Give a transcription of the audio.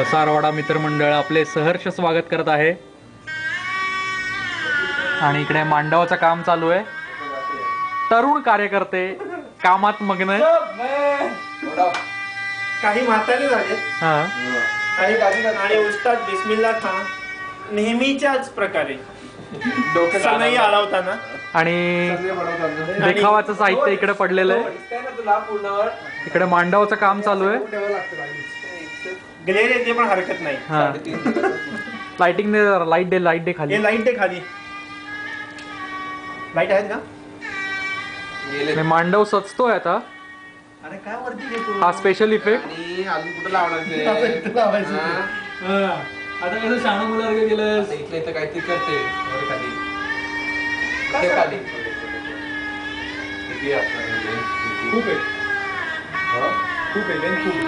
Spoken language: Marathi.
वसारवाडा मित्रमंडळ आपले सहर्ष स्वागत करत आहे. आणि इकडे मांडवाचं काम चालू आहे. तरुण कार्यकर्ते कामात मग्न. काही म्हातारे झाले. हा. काही आणि उस्ताद बिस्मिल्ला खान नेहमीच्याच प्रकारे सनई आलावताना आणि देखावाचं साहित्य इकडे पडलेलं आहे. इकडे मांडवाचं काम चालू आहे. ग्लेर येते पण हरकत नाही. हा. लाइटिंग दे जरा लाइट दे लाइट दे खाली. हे लाइट दे खाली. लाइट आहेत का? मांडव सचतोय आता. अरे काय वरती घेतो? हा स्पेशल इफेक्ट आणि अजून कुठं लावणार ते? हा? आता कसं शाणा मुलासारखं केलं आता इथलं इथं काहीतरी करते. वर खाली. इथे खाली. किती आहे आपलं range? खूप आहे. खूप आहे length खूप आहे.